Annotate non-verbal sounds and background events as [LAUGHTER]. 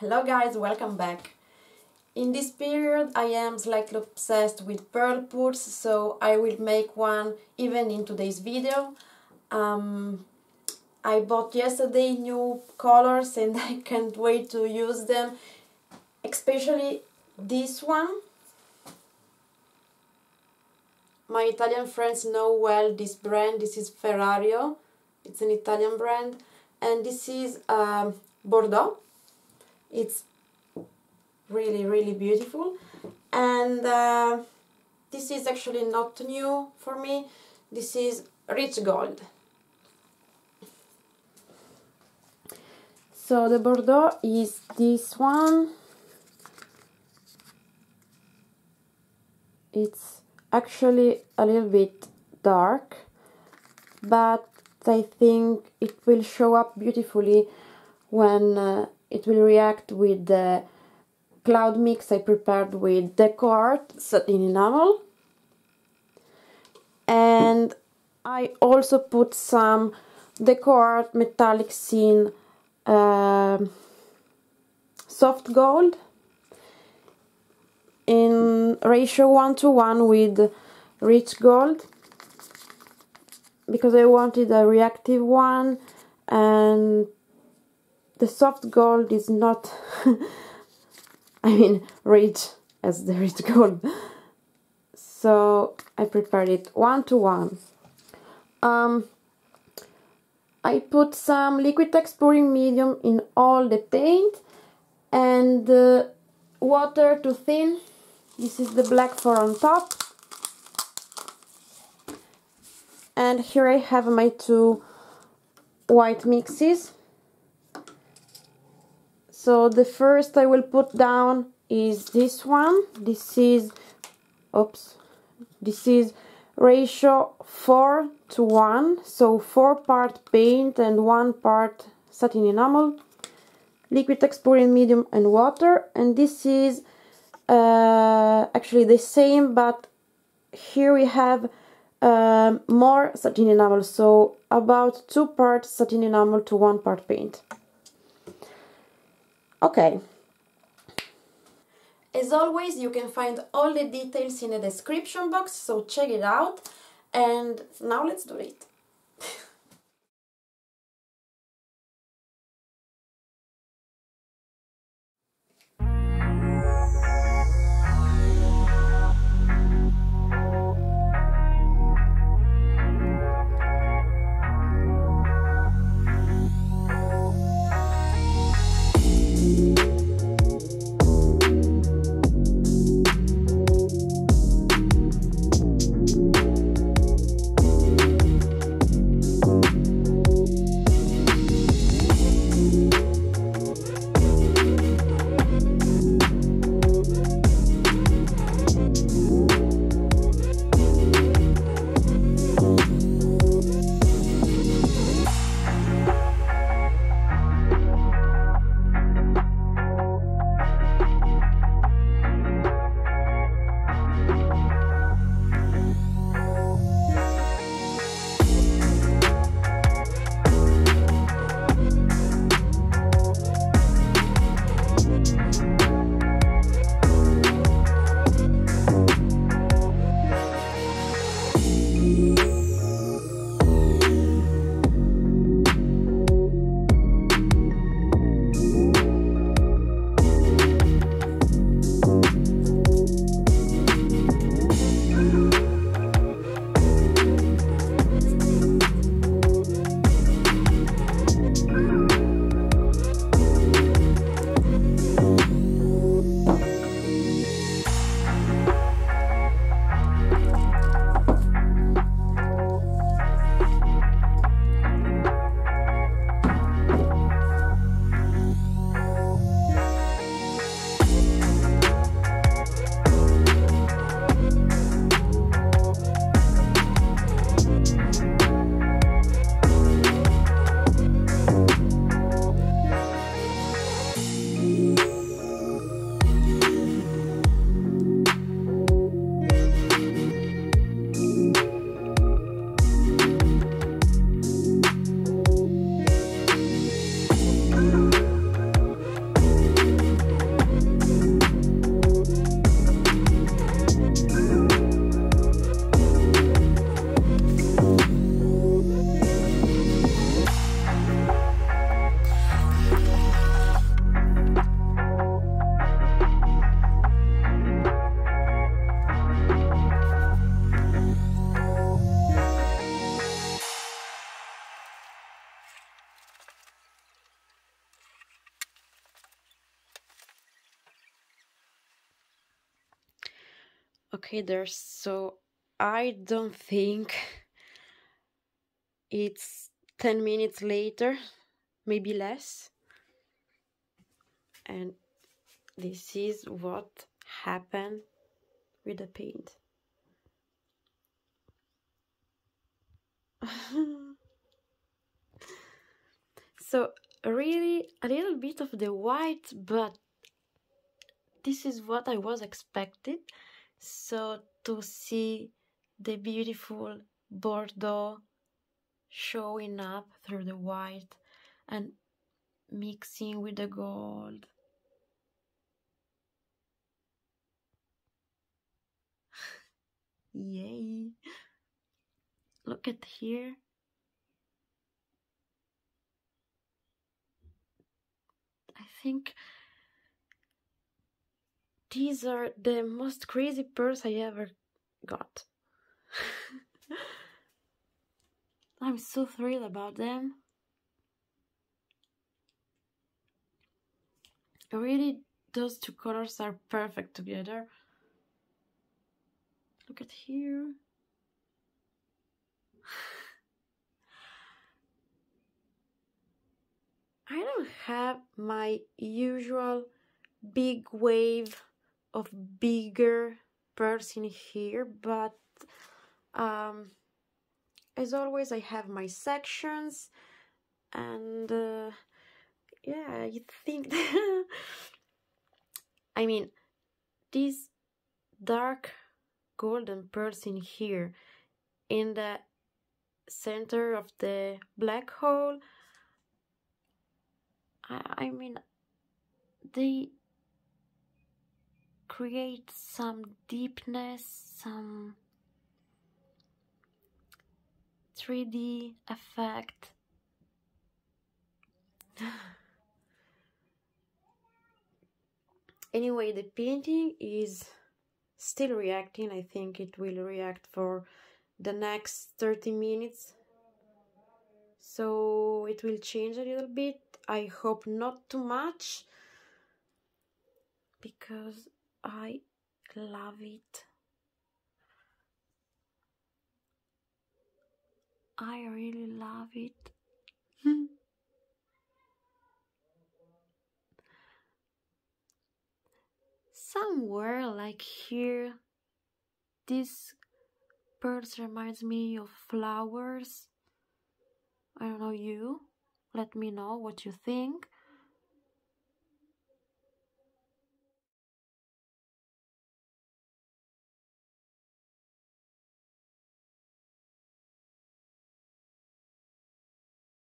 Hello guys, welcome back. In this period I am slightly obsessed with pearl pours, so I will make one even in today's video. Um, I bought yesterday new colors and [LAUGHS] I can't wait to use them, especially this one. My Italian friends know well this brand, this is Ferrario, it's an Italian brand, and this is um, Bordeaux it's really really beautiful. And uh, this is actually not new for me. This is rich gold. So the Bordeaux is this one. It's actually a little bit dark but I think it will show up beautifully when uh, it will react with the cloud mix I prepared with DecoArt satin enamel. And I also put some DecoArt metallic scene uh, soft gold in ratio 1 to 1 with rich gold because I wanted a reactive one and the soft gold is not [LAUGHS] I mean rich as the rich [LAUGHS] gold. So I prepared it one to one. Um, I put some Liquitex pouring medium in all the paint and uh, water to thin. This is the black for on top. And here I have my two white mixes so the first I will put down is this one. This is oops this is ratio 4 to 1 so 4 part paint and 1 part satin enamel Liquitex pouring medium and water. And this is uh, actually the same but here we have uh, more satin enamel. So about 2 parts satin enamel to 1 part paint Okay. As always, you can find all the details in the description box, so check it out. And now let's do it. Okay there so I don't think it's 10 minutes later maybe less. And this is what happened with the paint. [LAUGHS] So really a little bit of the white but this is what I was expected so to see the beautiful Bordeaux showing up through the white and mixing with the gold. [LAUGHS] Yay. Look at here. I think these are the most crazy pearls I ever got. [LAUGHS] I'm so thrilled about them. Really, those two colors are perfect together. Look at here. [LAUGHS] I don't have my usual big wave of bigger pearls in here, but um, as always, I have my sections, and uh, yeah, I think. [LAUGHS] I mean, these dark golden pearls in here, in the center of the black hole I, I mean, they create some deepness, some 3D effect. [SIGHS] anyway, the painting is still reacting. I think it will react for the next 30 minutes. So it will change a little bit I hope not too much because I love it. I really love it. [LAUGHS] Somewhere like here, this birds reminds me of flowers. I don't know you let me know what you think